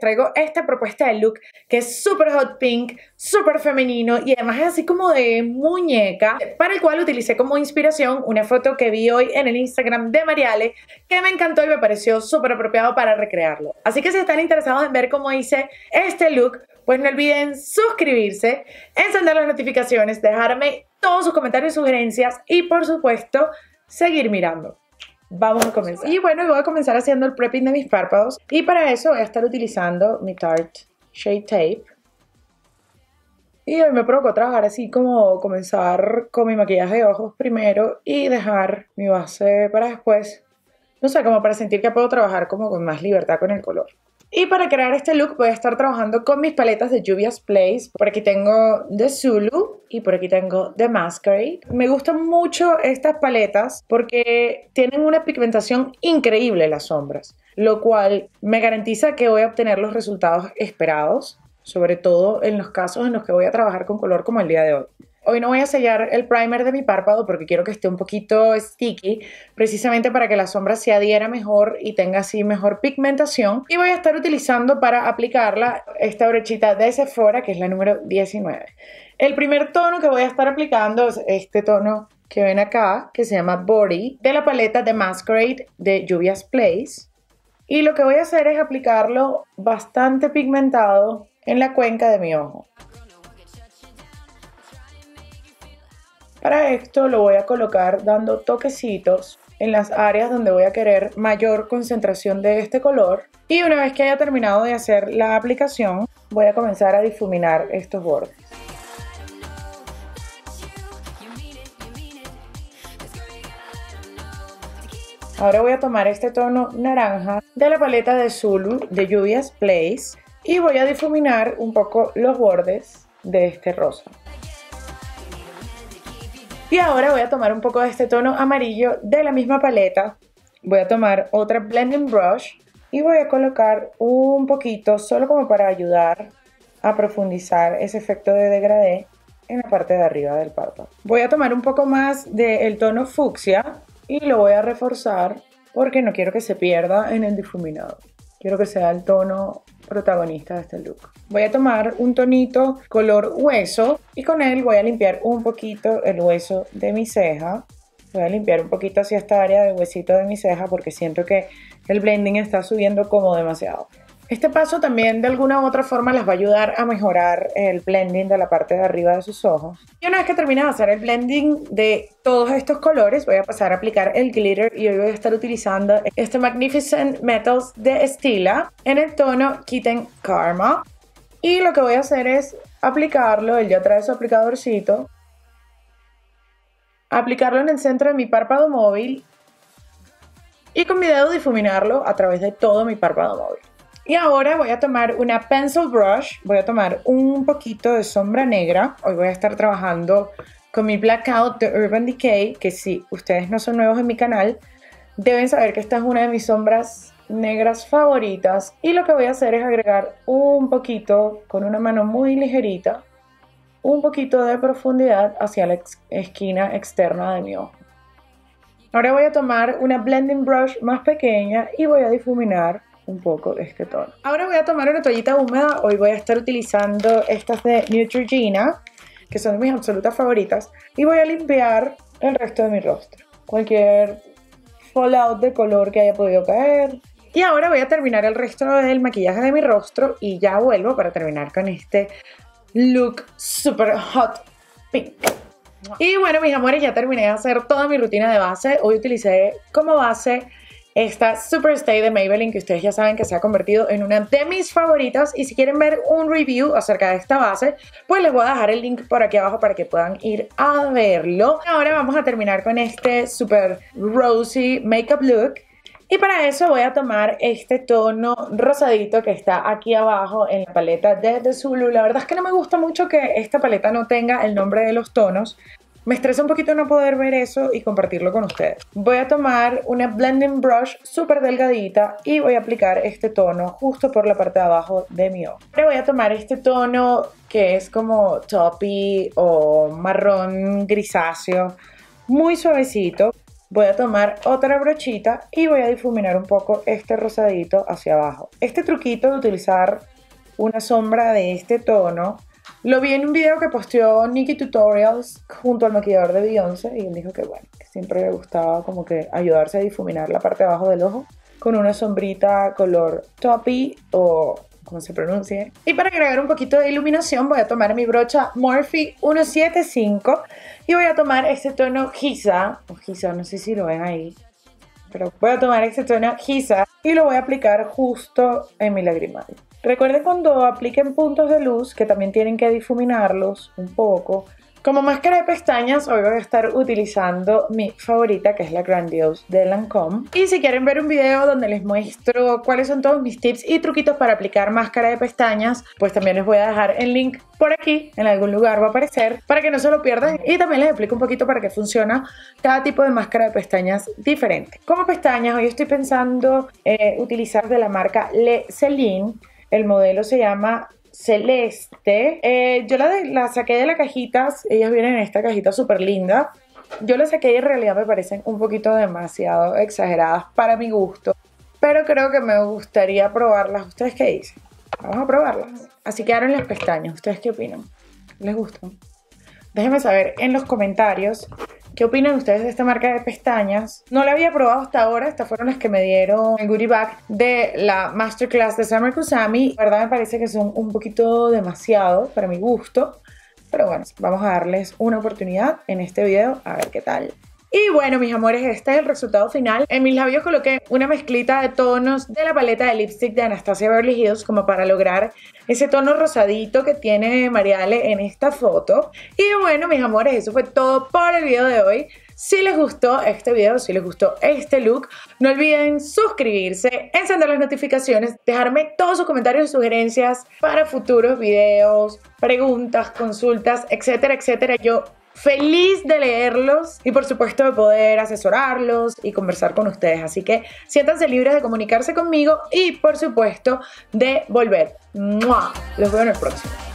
traigo esta propuesta de look que es súper hot pink, súper femenino y además es así como de muñeca, para el cual utilicé como inspiración una foto que vi hoy en el Instagram de Mariale que me encantó y me pareció súper apropiado para recrearlo. Así que si están interesados en ver cómo hice este look, pues no olviden suscribirse, encender las notificaciones, dejarme todos sus comentarios y sugerencias y por supuesto seguir mirando. Vamos a comenzar. Y bueno, voy a comenzar haciendo el prepping de mis párpados. Y para eso voy a estar utilizando mi Tarte Shade Tape. Y hoy me provocó trabajar así como comenzar con mi maquillaje de ojos primero y dejar mi base para después. No sé, como para sentir que puedo trabajar como con más libertad con el color. Y para crear este look voy a estar trabajando con mis paletas de Juvia's Place. Por aquí tengo The Zulu y por aquí tengo The Masquerade. Me gustan mucho estas paletas porque tienen una pigmentación increíble las sombras, lo cual me garantiza que voy a obtener los resultados esperados, sobre todo en los casos en los que voy a trabajar con color como el día de hoy. Hoy no voy a sellar el primer de mi párpado porque quiero que esté un poquito sticky, precisamente para que la sombra se adhiera mejor y tenga así mejor pigmentación. Y voy a estar utilizando para aplicarla esta brochita de Sephora, que es la número 19. El primer tono que voy a estar aplicando es este tono que ven acá, que se llama Body, de la paleta de Masquerade de Juvia's Place. Y lo que voy a hacer es aplicarlo bastante pigmentado en la cuenca de mi ojo. Para esto lo voy a colocar dando toquecitos en las áreas donde voy a querer mayor concentración de este color. Y una vez que haya terminado de hacer la aplicación, voy a comenzar a difuminar estos bordes. Ahora voy a tomar este tono naranja de la paleta de Zulu de Juvia's Place y voy a difuminar un poco los bordes de este rosa. Y ahora voy a tomar un poco de este tono amarillo de la misma paleta. Voy a tomar otra blending brush y voy a colocar un poquito, solo como para ayudar a profundizar ese efecto de degradé en la parte de arriba del párpado. Voy a tomar un poco más del tono fucsia y lo voy a reforzar porque no quiero que se pierda en el difuminado. Quiero que sea el tono protagonista de este look. Voy a tomar un tonito color hueso y con él voy a limpiar un poquito el hueso de mi ceja. Voy a limpiar un poquito hacia esta área del huesito de mi ceja porque siento que el blending está subiendo como demasiado. Este paso también de alguna u otra forma les va a ayudar a mejorar el blending de la parte de arriba de sus ojos. Y una vez que termine de hacer el blending de todos estos colores, voy a pasar a aplicar el glitter y hoy voy a estar utilizando este Magnificent Metals de Stila en el tono Kitten Karma. Y lo que voy a hacer es aplicarlo, él ya trae su aplicadorcito, aplicarlo en el centro de mi párpado móvil y con mi dedo difuminarlo a través de todo mi párpado móvil. Y ahora voy a tomar una pencil brush, voy a tomar un poquito de sombra negra. Hoy voy a estar trabajando con mi Blackout de Urban Decay, que si ustedes no son nuevos en mi canal, deben saber que esta es una de mis sombras negras favoritas. Y lo que voy a hacer es agregar un poquito, con una mano muy ligerita, un poquito de profundidad hacia la esquina externa de mi ojo. Ahora voy a tomar una blending brush más pequeña y voy a difuminar un poco este tono. Ahora voy a tomar una toallita húmeda, hoy voy a estar utilizando estas de Neutrogena, que son mis absolutas favoritas, y voy a limpiar el resto de mi rostro. Cualquier fallout de color que haya podido caer. Y ahora voy a terminar el resto del maquillaje de mi rostro y ya vuelvo para terminar con este look super hot pink. Y bueno, mis amores, ya terminé de hacer toda mi rutina de base. Hoy utilicé como base esta Super Stay de Maybelline que ustedes ya saben que se ha convertido en una de mis favoritas. Y si quieren ver un review acerca de esta base pues les voy a dejar el link por aquí abajo para que puedan ir a verlo. Ahora vamos a terminar con este super rosy makeup look. Y para eso voy a tomar este tono rosadito que está aquí abajo en la paleta de The Zulu. La verdad es que no me gusta mucho que esta paleta no tenga el nombre de los tonos, Me estresa un poquito no poder ver eso y compartirlo con ustedes. Voy a tomar una blending brush súper delgadita y voy a aplicar este tono justo por la parte de abajo de mi ojo. Ahora voy a tomar este tono que es como topi o marrón grisáceo, muy suavecito. Voy a tomar otra brochita y voy a difuminar un poco este rosadito hacia abajo. Este truquito de utilizar una sombra de este tono lo vi en un video que posteó Nikki Tutorials junto al maquillador de Beyoncé y él dijo que bueno, que siempre le gustaba como que ayudarse a difuminar la parte de abajo del ojo con una sombrita color topi o como se pronuncie. Y para agregar un poquito de iluminación voy a tomar mi brocha Morphe 175 y voy a tomar este tono Giza, o Giza, no sé si lo ven ahí, pero voy a tomar este tono Giza y lo voy a aplicar justo en mi lagrimal. Recuerden cuando apliquen puntos de luz que también tienen que difuminarlos un poco. Como máscara de pestañas hoy voy a estar utilizando mi favorita que es la Grandiose de Lancome. Y si quieren ver un video donde les muestro cuáles son todos mis tips y truquitos para aplicar máscara de pestañas, pues también les voy a dejar el link por aquí, en algún lugar va a aparecer, para que no se lo pierdan. Y también les explico un poquito para qué funciona cada tipo de máscara de pestañas diferente. Como pestañas hoy estoy pensando eh, utilizar de la marca Le Celine el modelo se llama Celeste. Eh, yo la, saqué de la cajita. Ellas vienen en esta cajita súper linda. Yo la saqué y en realidad me parecen un poquito demasiado exageradas para mi gusto. Pero creo que me gustaría probarlas. ¿Ustedes qué dicen? Vamos a probarlas. Así quedaron las pestañas. ¿Ustedes qué opinan? ¿Les gustan? Déjenme saber en los comentarios ¿Qué opinan ustedes de esta marca de pestañas? No la había probado hasta ahora, estas fueron las que me dieron el goodie bag de la masterclass de Summer Kusami. La verdad me parece que son un poquito demasiado para mi gusto, pero bueno, vamos a darles una oportunidad en este video a ver qué tal. Y bueno, mis amores, este es el resultado final. En mis labios coloqué una mezclita de tonos de la paleta de lipstick de Anastasia Beverly Hills como para lograr ese tono rosadito que tiene Mariale en esta foto. Y bueno, mis amores, eso fue todo por el video de hoy. Si les gustó este video, si les gustó este look, no olviden suscribirse, encender las notificaciones, dejarme todos sus comentarios y sugerencias para futuros videos, preguntas, consultas, etcétera, etcétera. Yo feliz de leerlos y por supuesto de poder asesorarlos y conversar con ustedes. Así que siéntanse libres de comunicarse conmigo y por supuesto de volver. Los veo en el próximo.